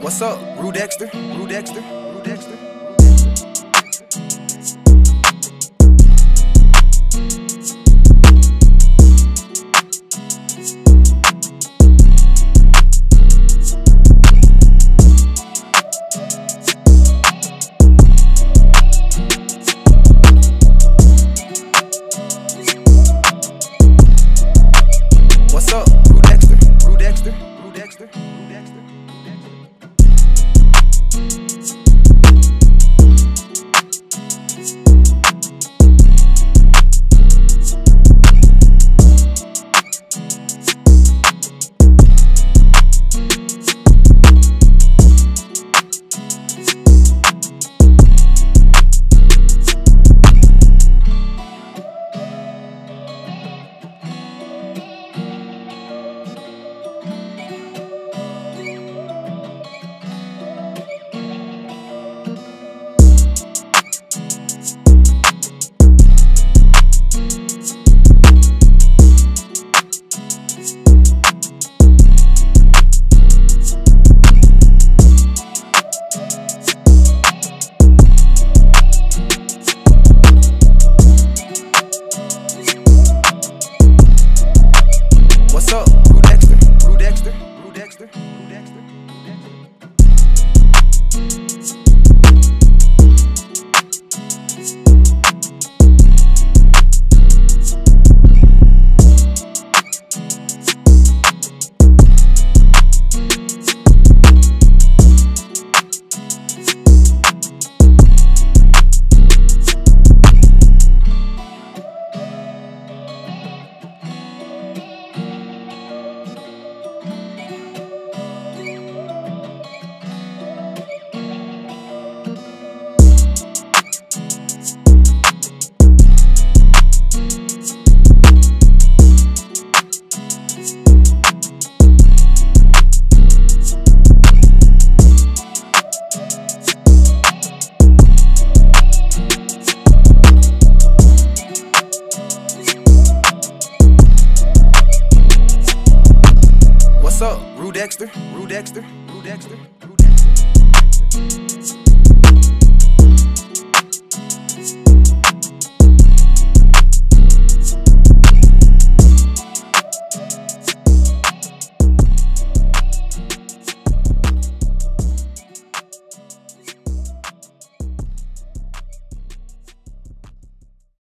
What's up, Rue Dexter? Rue Dexter? Dexter, Rue Dexter, Rue Dexter.